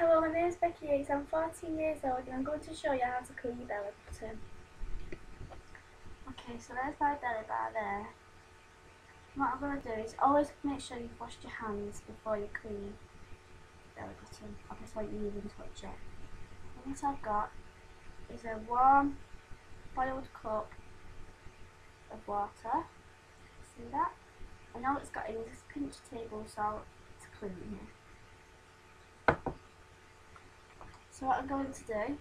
Hello, my name is Becky Yates. I'm 14 years old and I'm going to show you how to clean your belly button. Okay, so there's my belly bar there. What I'm going to do is always make sure you've washed your hands before you clean your belly button, or before you even touch it. And what I've got is a warm boiled cup of water. See that? And all it's got is a pinch of table salt to clean it. So what I'm going to do,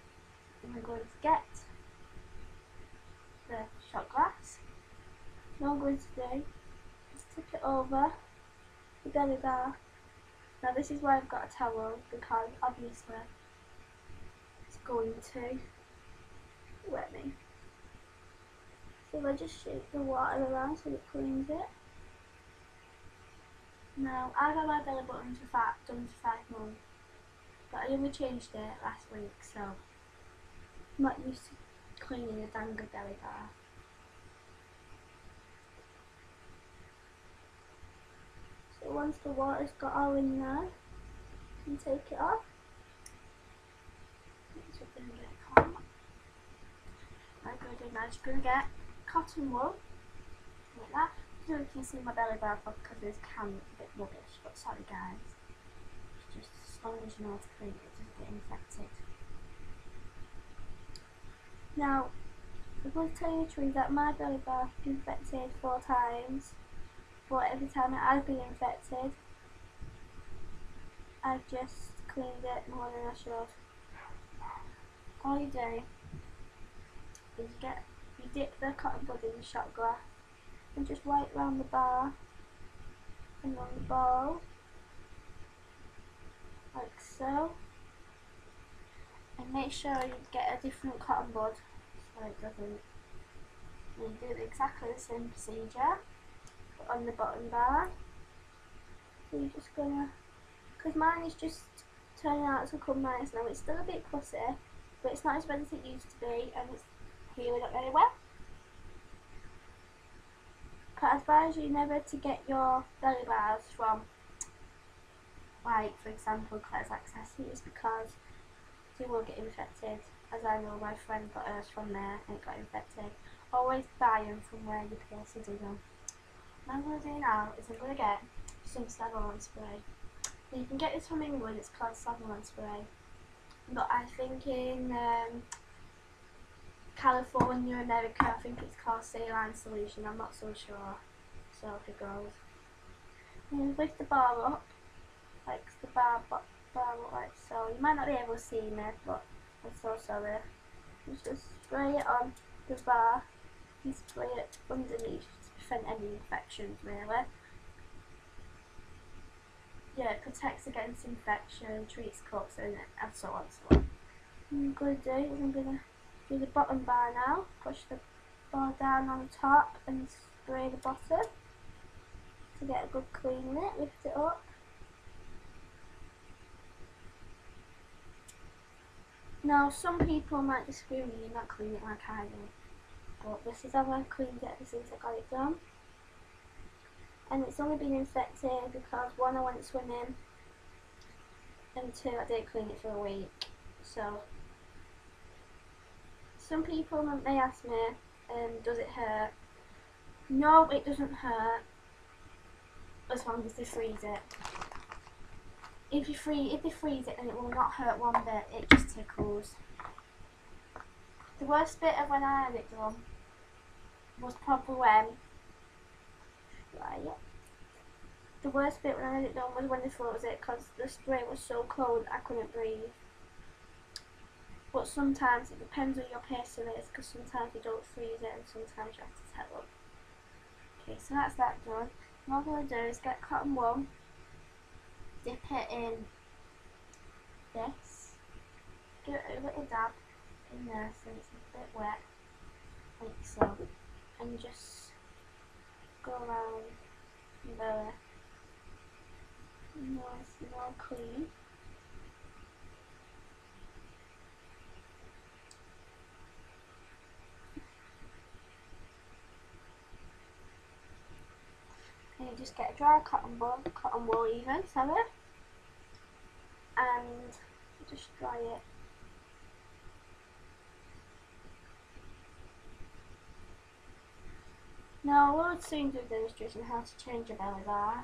I'm going to get the shot glass. What I'm going to do is tip it over the belly bar. Now this is why I've got a towel because obviously it's going to wet me. So I just shake the water around so it cleans it. Now I've had my belly button for five, done for five months. But I only changed it last week, so I'm not used to cleaning a dang belly bar. So once the water's got all in there, you can take it off. I'm going to now, just going to get cotton wool, like that. I don't know if you can see my belly bar because this can a bit rubbish, but sorry guys just as you know to clean it, doesn't get infected. Now, I'm going to tell you the truth that my belly bath infected four times, but every time it has been infected, I've just cleaned it more than I should. All you do is you get you dip the cotton bud in the shot glass and just wipe around the bar and on the ball like so. And make sure you get a different cotton bud so it doesn't. You do exactly the same procedure but on the bottom bar. So you're just gonna, because mine is just turning out to come nice now. It's still a bit pussy, but it's not as bad as it used to be, and it's healing up very well. But I advise you never to get your belly bars from like for example Claire's accessories because they will get infected as I know my friend got hers from there and it got infected. Always buy them from where you to do them. What I'm going to do now is I'm going to get some Savlon spray. You can get this from England, it's called Savlon spray. But I think in um, California, America, I think it's called saline solution, I'm not so sure. So if it goes. And lift the bar up like the bar, bar like so. You might not be able to see me, but I'm so sorry. You just spray it on the bar. You spray it underneath to prevent any infections, really. Yeah, it protects against infection, treats cuts, and, and so on and so on. I'm to do I'm to do the bottom bar now. Push the bar down on top and spray the bottom to get a good clean it. Lift it up. Now, some people might disagree with me not clean it like I do, but this is how I've cleaned it since I got it done. And it's only been infected because one, I went swimming, and two, I didn't clean it for a week. So, some people may ask me, um, does it hurt? No, it doesn't hurt as long as they freeze it if you freeze if you freeze it then it will not hurt one bit, it just tickles. The worst bit of when I had it done was probably when right the worst bit when I had it done was when they froze it because the spray was so cold I couldn't breathe. But sometimes it depends on your person is because sometimes you don't freeze it and sometimes you have to tell them. Okay, so that's that done. What I'm going to do is get cotton wool dip it in this, give it a little dab in there so it's a bit wet, like so, and just go around nice and all clean. and you just get a dry cotton wool, cotton wool even, sorry, and just dry it. Now, I will soon do a demonstration how to change a belly bar.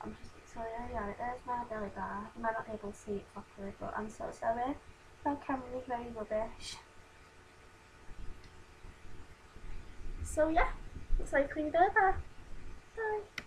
I'm just sorry, yeah, there's my belly bar. You might not be able to see it properly, but I'm so sorry. My camera is very rubbish. So yeah, it's like clean belly bar. 嗨。